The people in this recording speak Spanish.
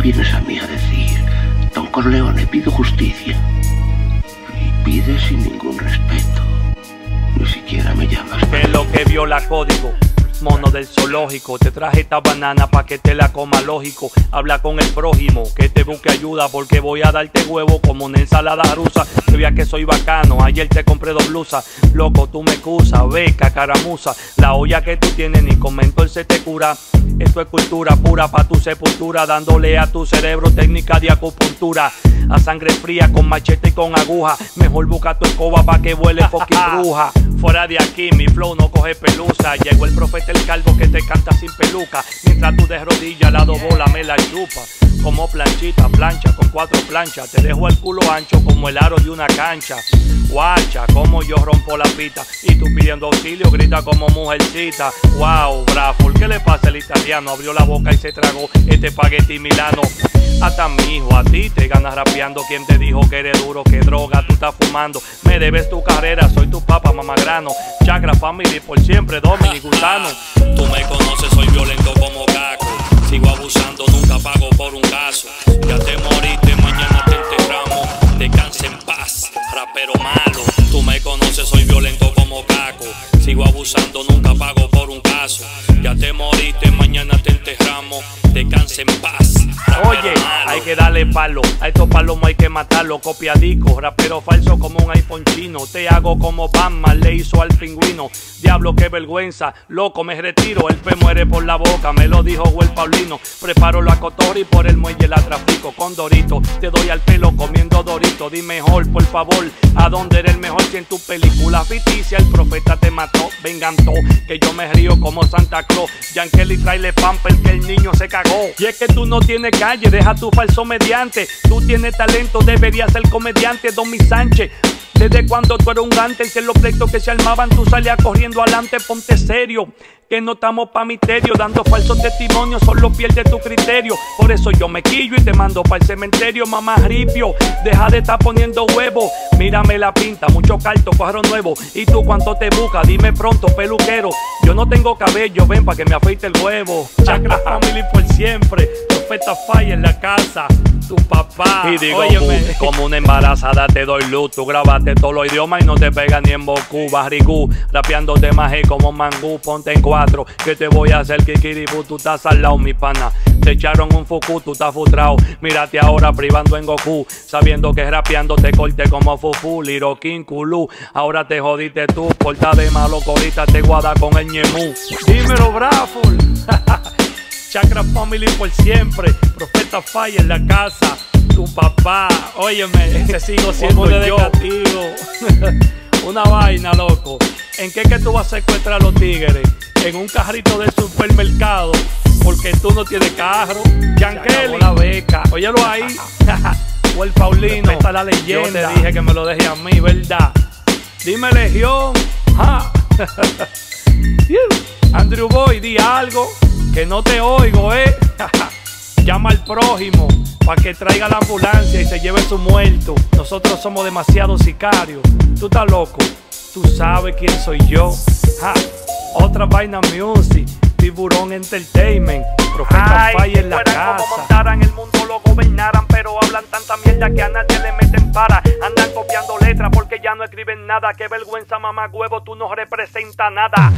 vienes a mí a decir, Don Corleone, pido justicia. Y pides sin ningún respeto. Ni siquiera me llamas. Es lo que viola código? Mono del zoológico, te traje esta banana pa' que te la coma lógico. Habla con el prójimo, que te busque ayuda porque voy a darte huevo como una ensalada rusa. Te veas que soy bacano, ayer te compré dos blusas. Loco, tú me excusas, beca, caramuza. La olla que tú tienes ni comento el se te cura. Esto es cultura pura pa' tu sepultura, dándole a tu cerebro técnica de acupuntura. A sangre fría, con machete y con aguja. Mejor busca tu escoba pa' que vuele fucking bruja. Fuera de aquí, mi flow no coge pelusa. Llegó el profeta el calvo que te canta sin peluca. Mientras tú de rodillas la bola me la chupa. Como planchita, plancha con cuatro planchas. Te dejo el culo ancho como el aro de una cancha. Guacha, como yo rompo la pita. Y tú pidiendo auxilio, grita como mujercita. Wow, bravo, ¿qué le pasa al italiano? Abrió la boca y se tragó este espagueti milano. Hasta mi hijo, a ti te ganas rapeando. ¿Quién te dijo que eres duro, que droga tú estás fumando? Me debes tu carrera, soy tu papa, mamagrano. Chakra family por siempre, Dominic Gutano. Tú me conoces, soy violento como Caco. Sigo abusando, nunca pago por un caso. Ya te moriste, malo. Tú me conoces, soy violento como Caco. Sigo abusando, nunca pago por un caso. Ya te moriste, mañana te enterramos. Descansa en paz. Oye, hay que darle palo. A estos palomos hay que matarlo. Copiadico, rapero falso como un iPhone chino. Te hago como Batman, le hizo al pingüino. Diablo, qué vergüenza. Loco, me retiro. El pe muere por la boca. Me lo dijo Will Paulino. Preparo la cotori por el muelle la trafico con Dorito. Te doy al pelo comiendo Dorito. Di mejor, por favor. ¿A dónde eres el mejor si en tu película ficticia el profeta te mató? Vengan todos, que yo me río como Santa Claus. Yankeli trae pamper que el niño se cagó. Y es que tú no tienes deja tu falso mediante. Tú tienes talento, deberías ser comediante, Don Mi Sánchez. Desde cuando tú eras un gante, en los pleitos que se armaban, tú salías corriendo adelante, ponte serio. Que no estamos pa' misterio, dando falsos testimonios, solo pierde tu criterio. Por eso yo me quillo y te mando para el cementerio, mamá ripio. Deja de estar poniendo huevo. Mírame la pinta, mucho carto, cuadro nuevo. Y tú cuánto te busca, dime pronto, peluquero. Yo no tengo cabello, ven pa' que me afeite el huevo. Chakra Family por siempre. Profeta Fire en la casa. Tu papá. Y digo, Óyeme. "Bu, como una embarazada te doy luz. Tú grabaste todos los idiomas y no te pega ni en Boku. Barrigú, rapeando de maje como mangú. Ponte en cuatro, que te voy a hacer kikiribu. Tú estás al lado, mi pana. Te echaron un fuku, tú estás frustrado. Mírate ahora privando en Goku. Sabiendo que rapeando te corte como fufu. Liroquín, culú. Ahora te jodiste tú. Porta de malo, corita te guada con el ñemú. Dímelo, Braful. Chakra Family por siempre. Profeta Fire en la casa. Tu papá. Óyeme, ese sigo siendo de yo. castigo. Una vaina, loco. ¿En qué que tú vas a secuestrar a los tigres? En un carrito del supermercado. Porque tú no tienes carro. Yankeli. la beca. Óyelo ahí. o el Paulino. Está la leyenda. Yo te dije que me lo deje a mí, ¿verdad? Dime, Legión. Ja. Andrew Boy, di algo. Que no te oigo, ¿eh? Llama al prójimo para que traiga la ambulancia y se lleve su muerto. Nosotros somos demasiados sicarios. Tú estás loco. Tú sabes quién soy yo. Ja. Otra vaina music. Tiburón Entertainment. Profeta Ay, Fire en la fueran como casa. montaran el mundo lo gobernaran, pero hablan tanta mierda que a nadie le meten para. Andan copiando letras porque ya no escriben nada. Qué vergüenza, mamá huevo, tú no representas nada.